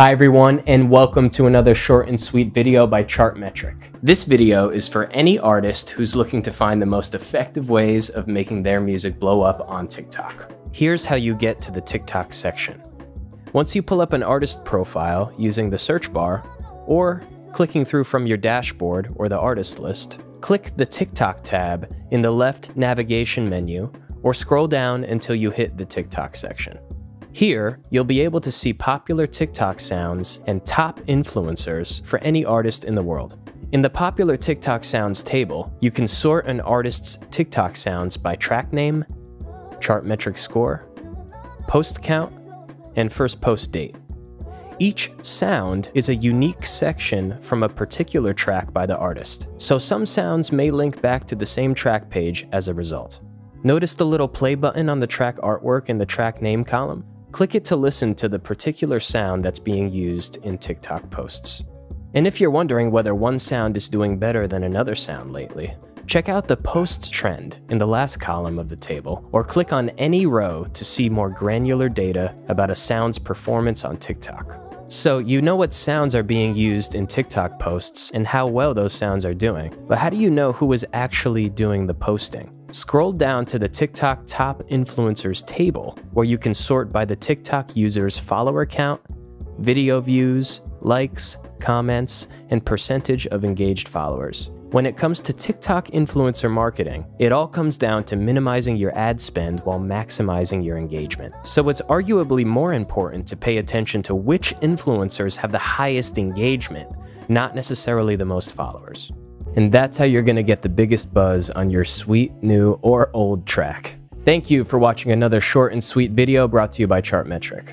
Hi everyone and welcome to another short and sweet video by Chartmetric. This video is for any artist who's looking to find the most effective ways of making their music blow up on TikTok. Here's how you get to the TikTok section. Once you pull up an artist profile using the search bar, or clicking through from your dashboard or the artist list, click the TikTok tab in the left navigation menu or scroll down until you hit the TikTok section. Here, you'll be able to see popular TikTok sounds and top influencers for any artist in the world. In the popular TikTok sounds table, you can sort an artist's TikTok sounds by track name, Chartmetric score, post count, and first post date. Each sound is a unique section from a particular track by the artist, so some sounds may link back to the same track page as a result. Notice the little play button on the track artwork in the track name column? Click it to listen to the particular sound that's being used in TikTok posts. And if you're wondering whether one sound is doing better than another sound lately, check out the post trend in the last column of the table, or click on any row to see more granular data about a sound's performance on TikTok. So you know what sounds are being used in TikTok posts and how well those sounds are doing, but how do you know who is actually doing the posting? Scroll down to the TikTok Top Influencers table, where you can sort by the TikTok user's follower count, video views, likes, comments, and percentage of engaged followers. When it comes to TikTok influencer marketing, it all comes down to minimizing your ad spend while maximizing your engagement. So it's arguably more important to pay attention to which influencers have the highest engagement, not necessarily the most followers. And that's how you're going to get the biggest buzz on your sweet, new, or old track. Thank you for watching another short and sweet video brought to you by Chartmetric.